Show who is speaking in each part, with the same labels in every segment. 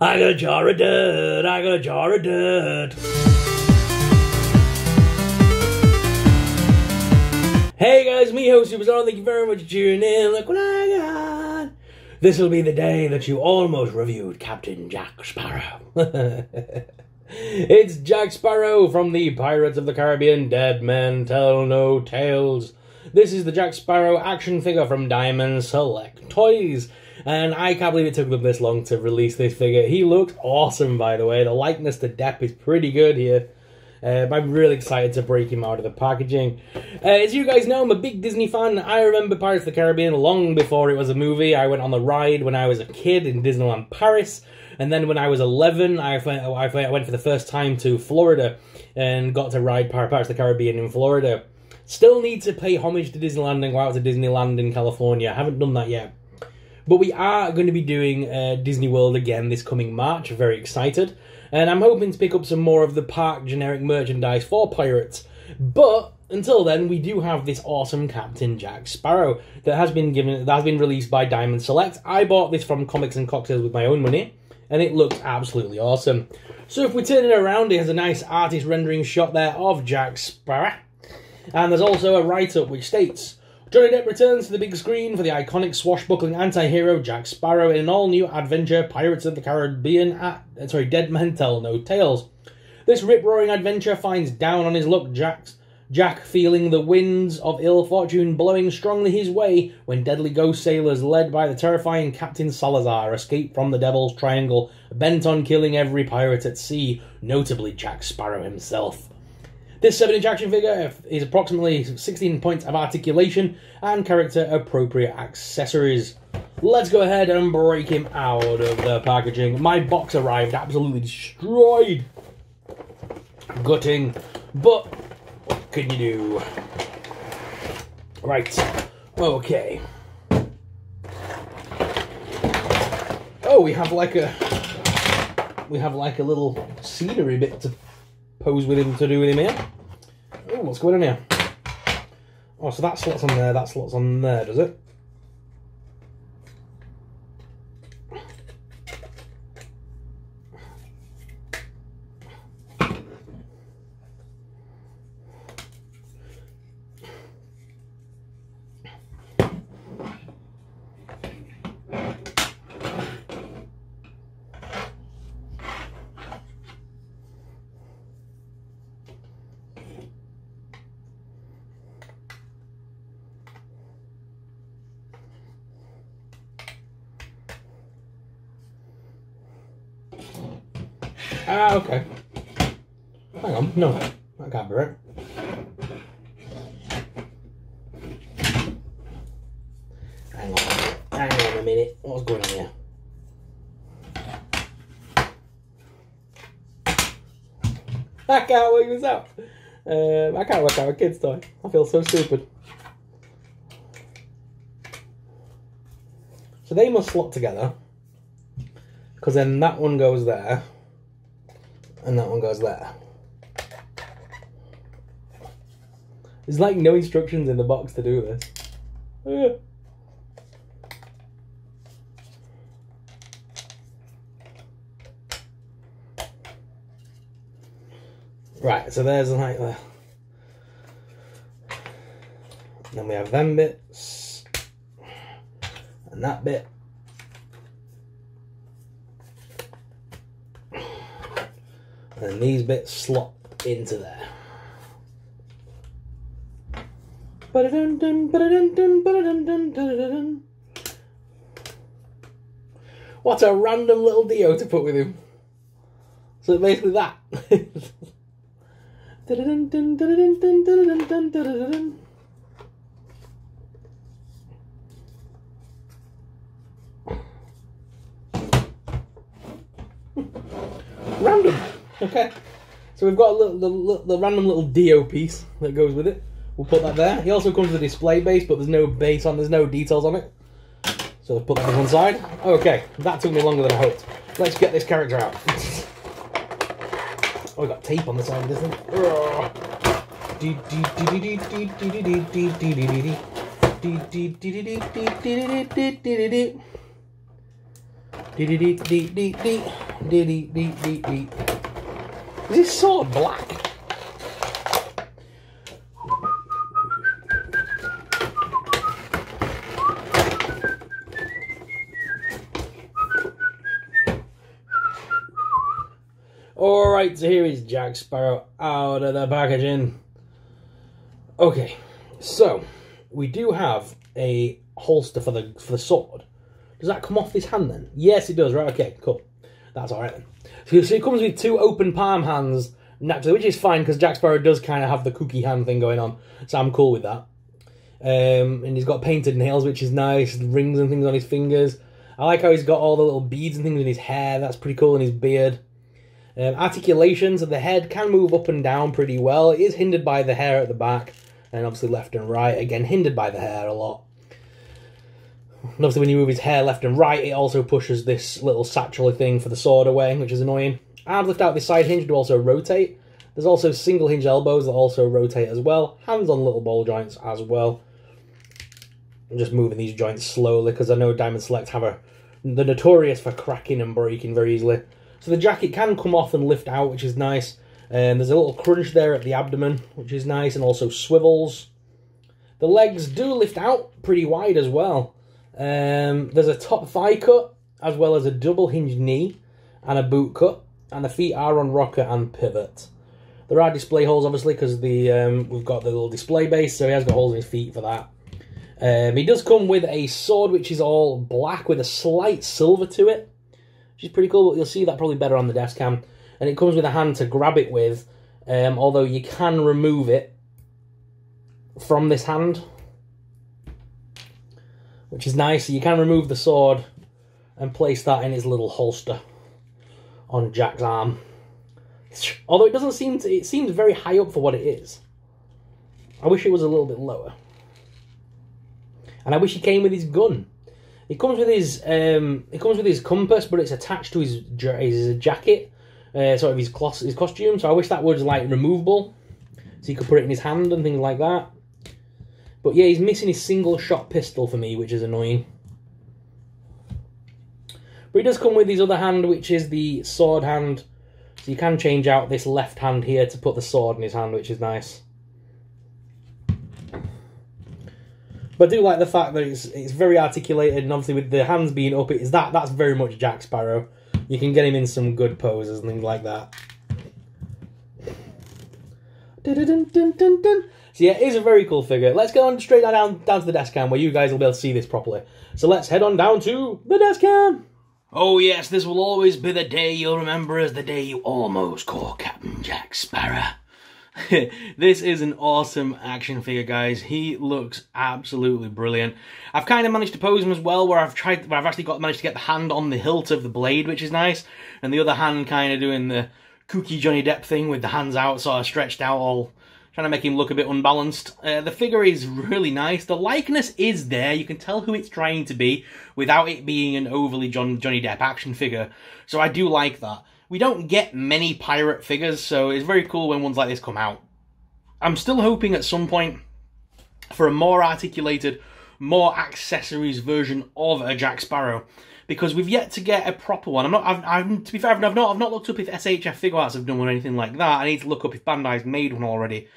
Speaker 1: I got a jar of dirt, I got a jar of dirt. Hey guys, me host SuperSorrell, thank you very much for tuning in. Look what I got. This will be the day that you almost reviewed Captain Jack Sparrow. it's Jack Sparrow from the Pirates of the Caribbean Dead Men Tell No Tales. This is the Jack Sparrow action figure from Diamond Select Toys. And I can't believe it took them this long to release this figure. He looks awesome, by the way. The likeness to Depp is pretty good here. Um, I'm really excited to break him out of the packaging. Uh, as you guys know, I'm a big Disney fan. I remember Pirates of the Caribbean long before it was a movie. I went on the ride when I was a kid in Disneyland Paris. And then when I was 11, I went for the first time to Florida and got to ride Pirates of the Caribbean in Florida. Still need to pay homage to Disneyland and go out to Disneyland in California. I haven't done that yet. But we are going to be doing uh, Disney World again this coming March. Very excited. And I'm hoping to pick up some more of the park generic merchandise for Pirates. But until then, we do have this awesome Captain Jack Sparrow that has been given that has been released by Diamond Select. I bought this from Comics and Cocktails with my own money, and it looks absolutely awesome. So if we turn it around, it has a nice artist rendering shot there of Jack Sparrow. And there's also a write-up which states, Johnny Depp returns to the big screen for the iconic swashbuckling anti-hero Jack Sparrow in an all-new adventure Pirates of the Caribbean at, sorry, Dead Men Tell No Tales. This rip-roaring adventure finds down on his luck Jack's Jack feeling the winds of ill fortune blowing strongly his way when deadly ghost sailors led by the terrifying Captain Salazar escape from the Devil's Triangle, bent on killing every pirate at sea, notably Jack Sparrow himself. This 7 inch action figure is approximately 16 points of articulation and character appropriate accessories. Let's go ahead and break him out of the packaging. My box arrived absolutely destroyed. Gutting, but what can you do? Right, okay. Oh, we have like a we have like a little scenery bit to pose with him to do with him here. Oh, what's going on here? Oh, so that slots on there, that slots on there, does it? Ah, okay. Hang on, no, that can't be right. Hang on, hang on a minute. What's going on here? I can't work this out. Um, I can't work out a kid's toy. I feel so stupid. So they must slot together. Because then that one goes there and that one goes there. There's like no instructions in the box to do this. Right, so there's like the. Then we have them bits. And that bit. And these bits slot into there. What a random little Dio to put with him. So basically that. Random. Okay. So we've got little, the, the random little Dio piece that goes with it. We'll put that there. He also comes with a display base, but there's no base on, there's no details on it. So let's put that on one side. Okay, that took me longer than I hoped. Let's get this character out. oh, we got tape on the side of this thing. Dee Is his sword black? Alright, so here is Jack Sparrow out of the packaging. Okay, so we do have a holster for the for the sword. Does that come off his hand then? Yes, it does. Right, okay, cool. That's alright. So, so it comes with two open palm hands, naturally, which is fine because Jack Sparrow does kind of have the cookie hand thing going on. So I'm cool with that. Um, and he's got painted nails, which is nice, rings and things on his fingers. I like how he's got all the little beads and things in his hair. That's pretty cool, in his beard. Um, articulations of the head can move up and down pretty well. It is hindered by the hair at the back, and obviously left and right. Again, hindered by the hair a lot. And obviously, when you move his hair left and right, it also pushes this little satchel thing for the sword away, which is annoying. Arms lift out the side hinge to also rotate. There's also single hinge elbows that also rotate as well. Hands on little ball joints as well. I'm just moving these joints slowly because I know Diamond Select have a they're notorious for cracking and breaking very easily. So the jacket can come off and lift out, which is nice. And there's a little crunch there at the abdomen, which is nice, and also swivels. The legs do lift out pretty wide as well. Um, there's a top thigh cut, as well as a double hinge knee and a boot cut. And the feet are on rocker and pivot. There are display holes, obviously, because the um, we've got the little display base, so he has got holes in his feet for that. Um, he does come with a sword, which is all black with a slight silver to it which is pretty cool. But you'll see that probably better on the desk cam. And it comes with a hand to grab it with, um, although you can remove it from this hand, which is nice. You can remove the sword and place that in his little holster on Jack's arm. Although it doesn't seem to, it seems very high up for what it is. I wish it was a little bit lower. And I wish he came with his gun. It comes with his um, it comes with his compass, but it's attached to his his jacket, uh, sort of his cloth, his costume. So I wish that was like removable, so he could put it in his hand and things like that. But yeah, he's missing his single shot pistol for me, which is annoying. But he does come with his other hand, which is the sword hand. So you can change out this left hand here to put the sword in his hand, which is nice. But I do like the fact that it's it's very articulated, and obviously with the hands being up, it is that that's very much Jack Sparrow. You can get him in some good poses and things like that. So yeah, it is a very cool figure. Let's go on straight down down to the desk cam where you guys will be able to see this properly. So let's head on down to the desk cam. Oh yes, this will always be the day you'll remember as the day you almost caught Captain Jack Sparrow. this is an awesome action figure, guys. He looks absolutely brilliant. I've kind of managed to pose him as well, where I've tried, where I've actually got managed to get the hand on the hilt of the blade, which is nice, and the other hand kind of doing the kooky Johnny Depp thing with the hands out, sort of stretched out, all trying to make him look a bit unbalanced. Uh, the figure is really nice. The likeness is there. You can tell who it's trying to be without it being an overly John, Johnny Depp action figure. So I do like that we don't get many pirate figures, so it's very cool when ones like this come out. I'm still hoping at some point for a more articulated, more accessories version of a Jack Sparrow because we've yet to get a proper one. I'm not. I've, I've, to be fair, I've not. I've not looked up if SHF Figuarts have done one or anything like that. I need to look up if Bandai's made one already.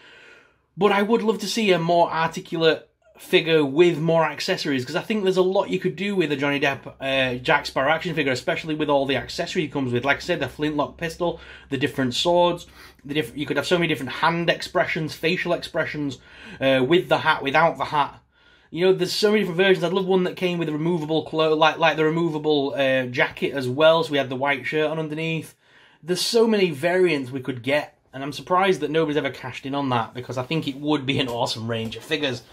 Speaker 1: But I would love to see a more articulate figure with more accessories because I think there's a lot you could do with a Johnny Depp uh, Jack Sparrow action figure, especially with all the accessory he comes with. Like I said, the flintlock pistol, the different swords, the different. You could have so many different hand expressions, facial expressions, uh, with the hat, without the hat. You know, there's so many different versions. I'd love one that came with a removable clothes, like like the removable uh, jacket as well. So we had the white shirt on underneath. There's so many variants we could get, and I'm surprised that nobody's ever cashed in on that because I think it would be an awesome range of figures.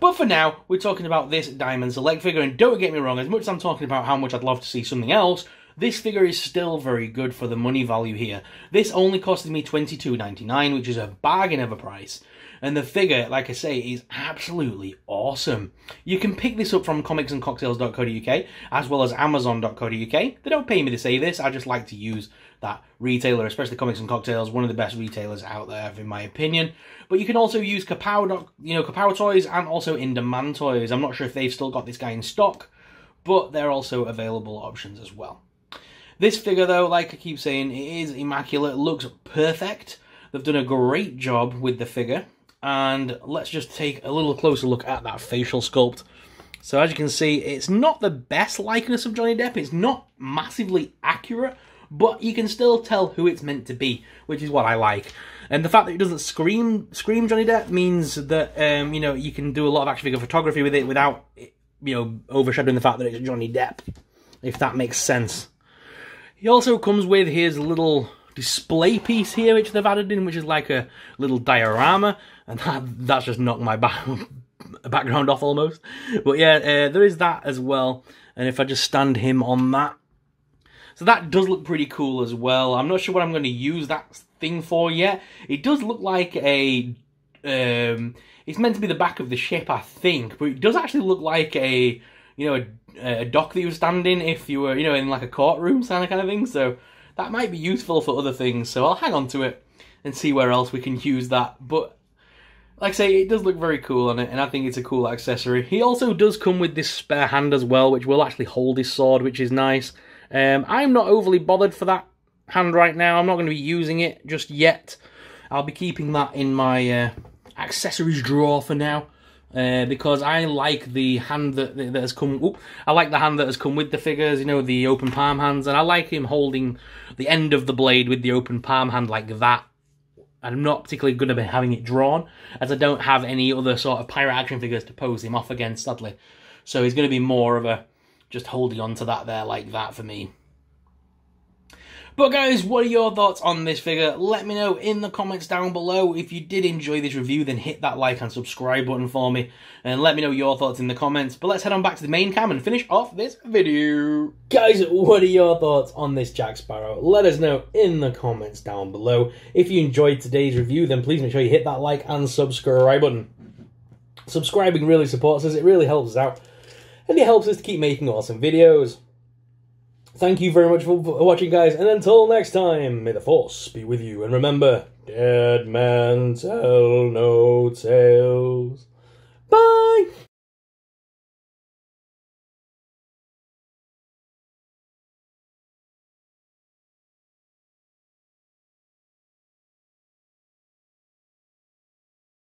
Speaker 1: But for now, we're talking about this Diamond Select figure, and don't get me wrong, as much as I'm talking about how much I'd love to see something else, this figure is still very good for the money value here. This only costed me $22.99, which is a bargain of a price. And the figure, like I say, is absolutely awesome. You can pick this up from comicsandcocktails.co.uk as well as amazon.co.uk. They don't pay me to say this, I just like to use that retailer, especially Comics and Cocktails, one of the best retailers out there, in my opinion. But you can also use Kapow, you know, Kapow Toys and also In Demand Toys. I'm not sure if they've still got this guy in stock, but they're also available options as well. This figure, though, like I keep saying, it is immaculate, looks perfect. They've done a great job with the figure. And let's just take a little closer look at that facial sculpt. So as you can see, it's not the best likeness of Johnny Depp. It's not massively accurate, but you can still tell who it's meant to be, which is what I like. And the fact that it doesn't scream scream Johnny Depp means that um, you know you can do a lot of action figure photography with it without you know overshadowing the fact that it's Johnny Depp, if that makes sense. He also comes with his little display piece here, which they've added in, which is like a little diorama, and that that's just knocked my back background off almost. But yeah, uh, there is that as well. And if I just stand him on that, so that does look pretty cool as well. I'm not sure what I'm going to use that thing for yet. It does look like a... Um, it's meant to be the back of the ship, I think. But it does actually look like a, you know, a, a dock that you were standing if you were, you know, in like a courtroom kind of kind of thing. So that might be useful for other things. So I'll hang on to it and see where else we can use that. But like I say, it does look very cool on it, and I think it's a cool accessory. He also does come with this spare hand as well, which will actually hold his sword, which is nice. Um, I'm not overly bothered for that hand right now. I'm not going to be using it just yet. I'll be keeping that in my uh, accessories drawer for now. Uh, because I like the hand that, that has come. I like the hand that has come with the figures. You know, the open palm hands, and I like him holding the end of the blade with the open palm hand like that. I'm not particularly going to be having it drawn, as I don't have any other sort of pirate action figures to pose him off against, sadly. So he's going to be more of a just holding on to that there like that for me. But guys, what are your thoughts on this figure? Let me know in the comments down below. If you did enjoy this review, then hit that like and subscribe button for me. And let me know your thoughts in the comments. But let's head on back to the main cam and finish off this video. Guys, what are your thoughts on this Jack Sparrow? Let us know in the comments down below. If you enjoyed today's review, then please make sure you hit that like and subscribe button. Subscribing really supports us, it really helps us out and it helps us to keep making awesome videos. Thank you very much for watching, guys, and until next time, may the Force be with you, and remember, dead men tell no tales. Bye!